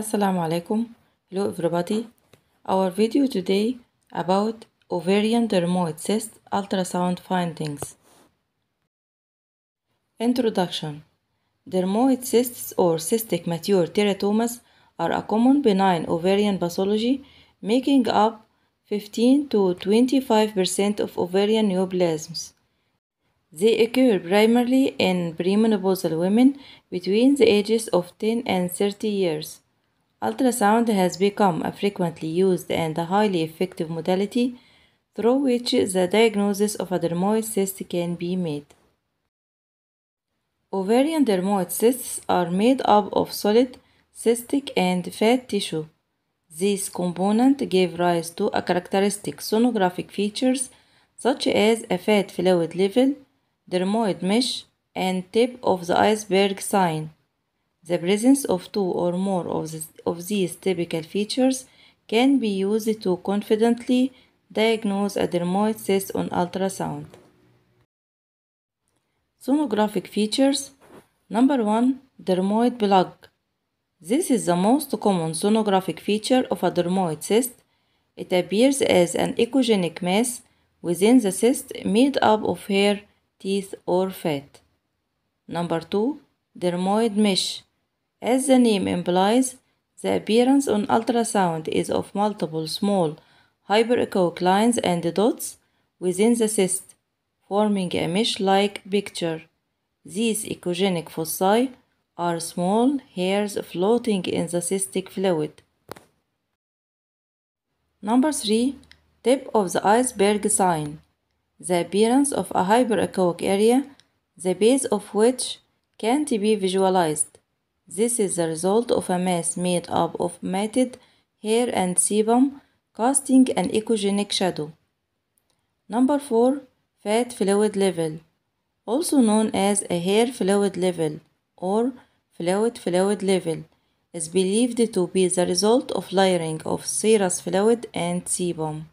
Assalamu alaikum. Hello everybody. Our video today about ovarian dermoid cyst ultrasound findings. Introduction. Dermoid cysts or cystic mature teratomas are a common benign ovarian pathology making up 15 to 25% of ovarian neoplasms. They occur primarily in premenopausal women between the ages of 10 and 30 years. Ultrasound has become a frequently used and highly effective modality through which the diagnosis of a dermoid cyst can be made. Ovarian dermoid cysts are made up of solid, cystic, and fat tissue. These components give rise to a characteristic sonographic features such as a fat fluid level, dermoid mesh, and tip of the iceberg sign. The presence of two or more of, this, of these typical features can be used to confidently diagnose a dermoid cyst on ultrasound. Sonographic features Number 1 Dermoid plug. This is the most common sonographic feature of a dermoid cyst. It appears as an echogenic mass within the cyst made up of hair, teeth, or fat. Number 2 Dermoid mesh. As the name implies, the appearance on ultrasound is of multiple small hyperechoic lines and dots within the cyst, forming a mesh-like picture. These echogenic foci are small hairs floating in the cystic fluid. Number 3. Tip of the iceberg sign. The appearance of a hyperechoic area, the base of which can't be visualized. This is the result of a mass made up of matted hair and sebum casting an echogenic shadow. Number 4. Fat fluid level, also known as a hair fluid level or fluid fluid level, is believed to be the result of layering of serous fluid and sebum.